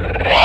Bye.